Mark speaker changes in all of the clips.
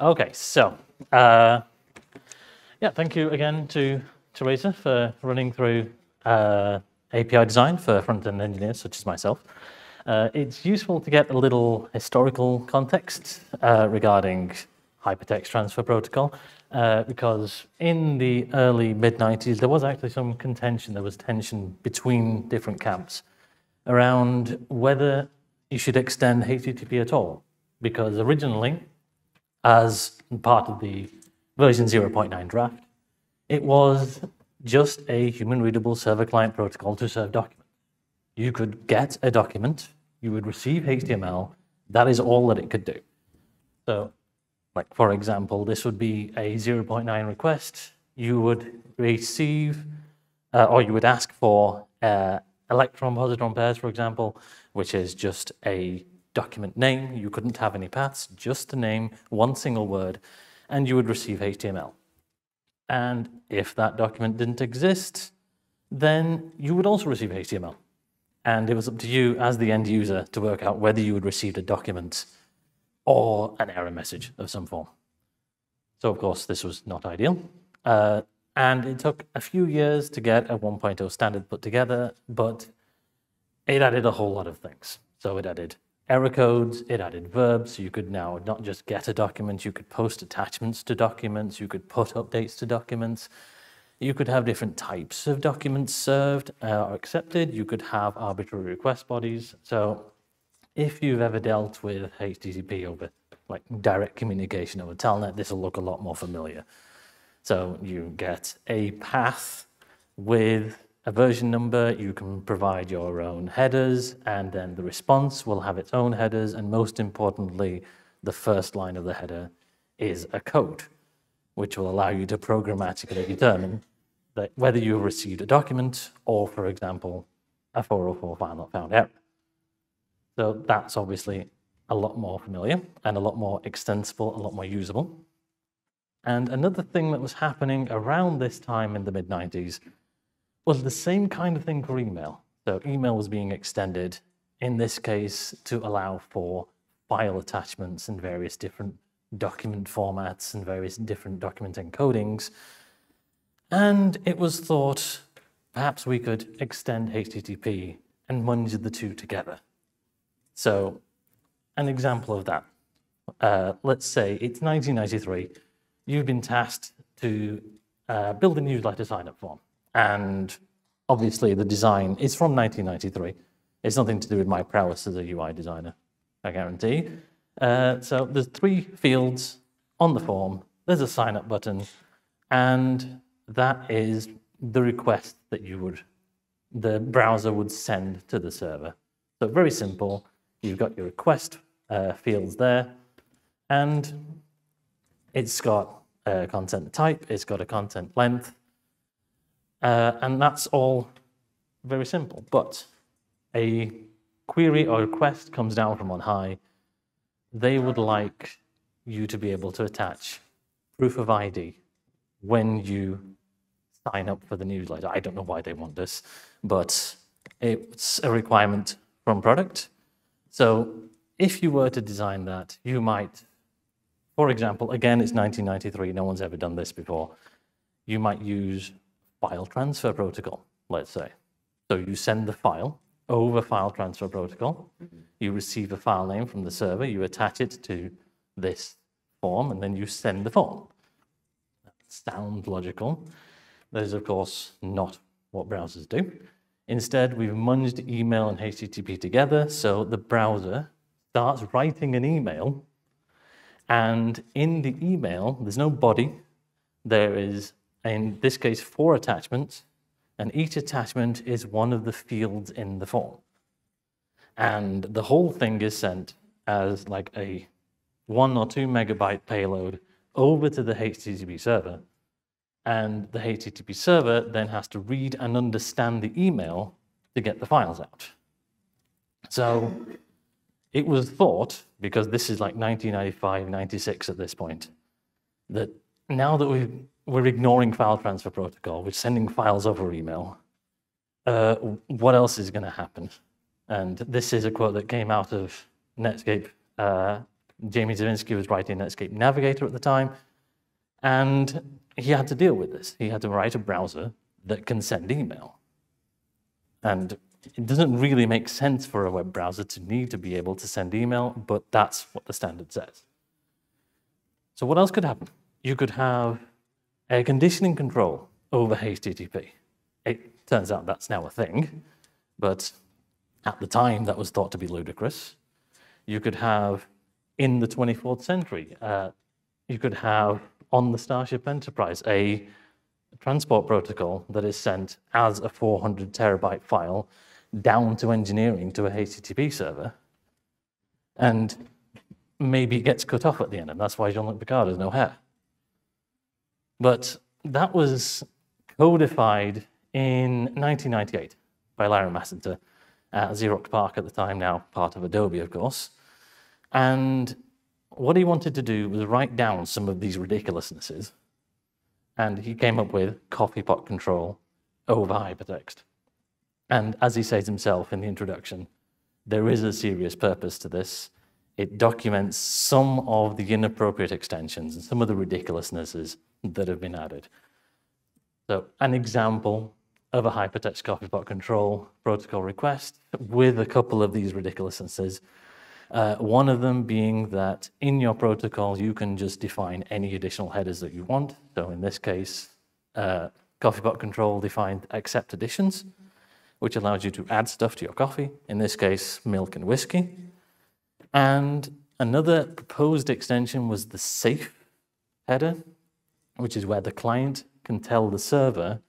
Speaker 1: Okay, so uh, yeah, thank you again to Teresa for running through uh, API design for front-end engineers such as myself. Uh, it's useful to get a little historical context uh, regarding hypertext transfer protocol uh, because in the early mid-90s there was actually some contention, there was tension between different camps around whether you should extend HTTP at all because originally as part of the version 0.9 draft, it was just a human readable server client protocol to serve documents. You could get a document, you would receive HTML, that is all that it could do. So, like for example, this would be a 0.9 request. You would receive, uh, or you would ask for uh, electron positron pairs, for example, which is just a document name. You couldn't have any paths, just a name, one single word, and you would receive HTML. And if that document didn't exist, then you would also receive HTML. And it was up to you as the end user to work out whether you would receive a document or an error message of some form. So of course, this was not ideal. Uh, and it took a few years to get a 1.0 standard put together, but it added a whole lot of things. So it added error codes, it added verbs, so you could now not just get a document, you could post attachments to documents, you could put updates to documents, you could have different types of documents served uh, or accepted, you could have arbitrary request bodies. So if you've ever dealt with HTTP over like direct communication over Telnet, this will look a lot more familiar. So you get a path with a version number, you can provide your own headers, and then the response will have its own headers, and most importantly, the first line of the header is a code, which will allow you to programmatically determine that whether you received a document or, for example, a 404 file not found error. So that's obviously a lot more familiar and a lot more extensible, a lot more usable. And another thing that was happening around this time in the mid 90s was the same kind of thing for email. So email was being extended, in this case, to allow for file attachments and various different document formats and various different document encodings. And it was thought perhaps we could extend HTTP and merge the two together. So an example of that, uh, let's say it's 1993, you've been tasked to uh, build a newsletter sign-up form. And obviously the design is from 1993. It's nothing to do with my prowess as a UI designer, I guarantee. Uh, so there's three fields on the form. There's a sign up button, and that is the request that you would, the browser would send to the server. So very simple. You've got your request uh, fields there, and it's got a content type, it's got a content length, uh, and that's all very simple. But a query or request comes down from on high. They would like you to be able to attach proof of ID when you sign up for the newsletter. I don't know why they want this, but it's a requirement from product. So if you were to design that, you might, for example, again, it's 1993, no one's ever done this before. You might use file transfer protocol, let's say. So you send the file over file transfer protocol. Mm-hmm. You receive a file name from the server, you attach it to this form, and then you send the form. That sounds logical. That is, of course, not what browsers do. Instead, we've munged email and HTTP together, so the browser starts writing an email, and in the email, there's no body, there is in this case, four attachments, and each attachment is one of the fields in the form. And the whole thing is sent as like a one or two megabyte payload over to the HTTP server. And the HTTP server then has to read and understand the email to get the files out. So it was thought, because this is like 1995, 96 at this point, that now that we've we're ignoring file transfer protocol. We're sending files over email. Uh, what else is going to happen? And this is a quote that came out of Netscape uh, Jamie Zawinski was writing Netscape Navigator at the time, and he had to deal with this. He had to write a browser that can send email. And it doesn't really make sense for a web browser to need to be able to send email, but that's what the standard says. So what else could happen? You could have air conditioning control over HTTP. It turns out that's now a thing, but at the time that was thought to be ludicrous. You could have, in the 24th century, uh, you could have on the Starship Enterprise a transport protocol that is sent as a 400 terabyte file down to engineering to a HTTP server. And maybe it gets cut off at the end, and that's why Jean-Luc Picard has no hair. But that was codified in 1998 by Larry Masinter at Xerox PARC at the time, now part of Adobe, of course. And what he wanted to do was write down some of these ridiculousnesses. And he came up with coffee pot control over hypertext. And as he says himself in the introduction, there is a serious purpose to this. It documents some of the inappropriate extensions and some of the ridiculousnesses that have been added. So an example of a hypertext coffee pot control protocol request with a couple of these ridiculousnesses. Uh, one of them being that in your protocol, you can just define any additional headers that you want. So in this case, uh, coffee pot control defined accept additions which allows you to add stuff to your coffee, in this case, milk and whiskey. And another proposed extension was the safe header, which is where the client can tell the server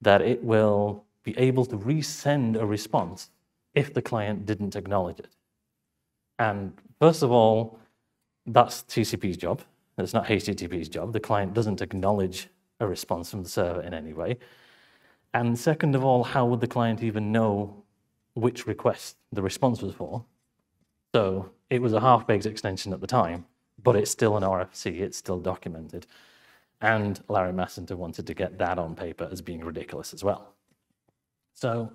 Speaker 1: that it will be able to resend a response if the client didn't acknowledge it. And first of all, that's TCP's job. It's not HTTP's job. The client doesn't acknowledge a response from the server in any way. And second of all, how would the client even know which request the response was for? So it was a half-baked extension at the time, but it's still an RFC, it's still documented. And Larry Masinter wanted to get that on paper as being ridiculous as well. So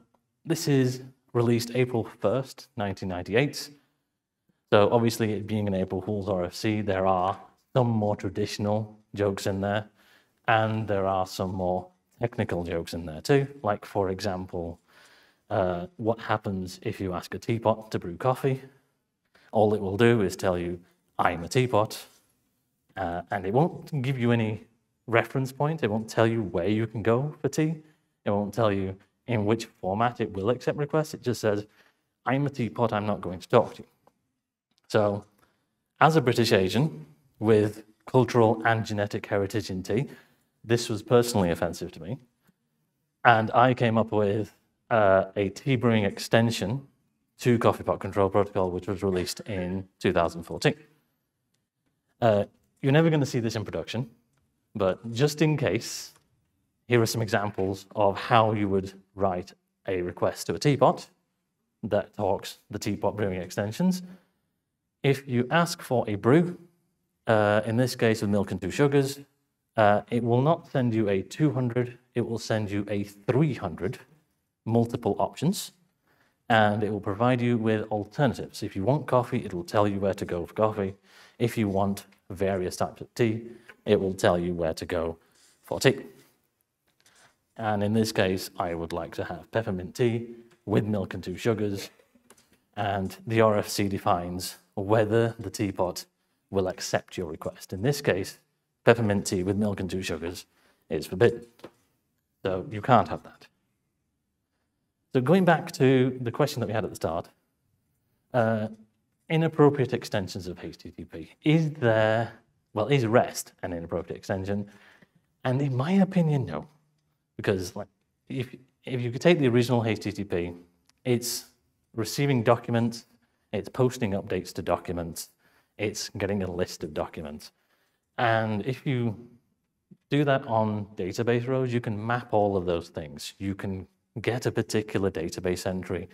Speaker 1: this is released April 1st, 1998. So obviously, it being an April Fool's RFC, there are some more traditional jokes in there, and there are some more technical jokes in there too, like for example, uh, what happens if you ask a teapot to brew coffee? All it will do is tell you, I'm a teapot, uh, and it won't give you any reference point. It won't tell you where you can go for tea. It won't tell you in which format it will accept requests. It just says, I'm a teapot, I'm not going to talk to you. So, as a British Asian with cultural and genetic heritage in tea, this was personally offensive to me. And I came up with uh, a tea brewing extension to Coffee Pot Control Protocol, which was released in 2014. Uh, you're never going to see this in production, but just in case, here are some examples of how you would write a request to a teapot that talks the teapot brewing extensions. If you ask for a brew, uh, in this case with milk and two sugars, uh, it will not send you a 200, it will send you a 300 multiple options, and it will provide you with alternatives. If you want coffee, it will tell you where to go for coffee. If you want various types of tea, it will tell you where to go for tea. And in this case, I would like to have peppermint tea with milk and two sugars. And the RFC defines whether the teapot will accept your request. In this case, peppermint tea with milk and two sugars is forbidden. So you can't have that. So going back to the question that we had at the start, uh, inappropriate extensions of HTTP. Is there, well, is REST an inappropriate extension? And in my opinion, no. Because like, if, if you could take the original HTTP, it's receiving documents, it's posting updates to documents, it's getting a list of documents. And if you do that on database rows, you can map all of those things. You can get a particular database entry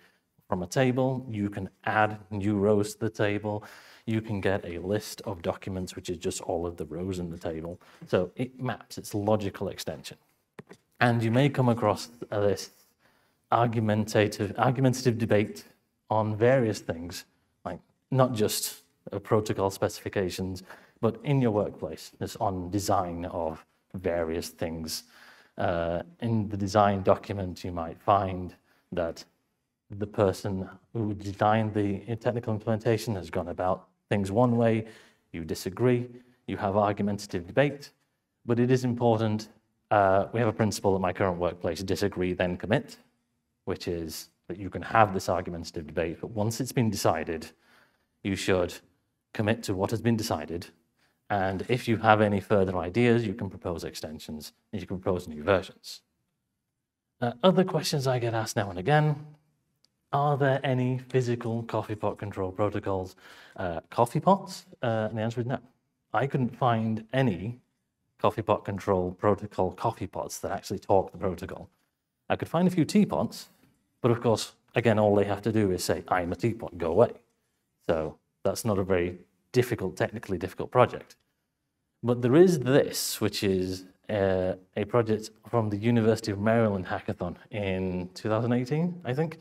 Speaker 1: from a table. You can add new rows to the table. You can get a list of documents, which is just all of the rows in the table. So it maps, it's logical extension. And you may come across this argumentative, argumentative debate on various things, like not just protocol specifications, but in your workplace, it's on design of various things. Uh, in the design document, you might find that the person who designed the technical implementation has gone about things one way, you disagree, you have argumentative debate, but it is important. Uh, we have a principle at my current workplace disagree, then commit, which is that you can have this argumentative debate, but once it's been decided, you should commit to what has been decided. And if you have any further ideas, you can propose extensions and you can propose new versions. Uh, other questions I get asked now and again are there any physical coffee pot control protocols? Uh, coffee pots? Uh, and the answer is no. I couldn't find any coffee pot control protocol coffee pots that actually talk the protocol. I could find a few teapots, but of course, again, all they have to do is say, I'm a teapot, go away. So that's not a very difficult, technically difficult project. But there is this, which is uh, a project from the University of Maryland hackathon in 2018, I think.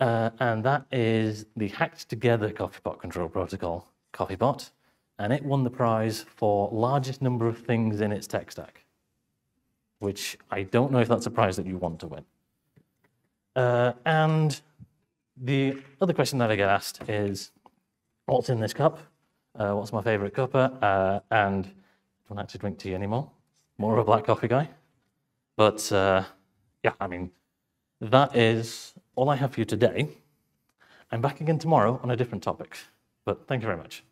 Speaker 1: Uh, and that is the Hacked Together Coffeepot Control Protocol, Coffeepot, and it won the prize for largest number of things in its tech stack, which I don't know if that's a prize that you want to win. Uh, and the other question that I get asked is, what's in this cup? Uh, what's my favorite cuppa? Uh, and I don't actually drink tea anymore. More of a black coffee guy. But uh, yeah, I mean, that is all I have for you today. I'm back again tomorrow on a different topic, but thank you very much.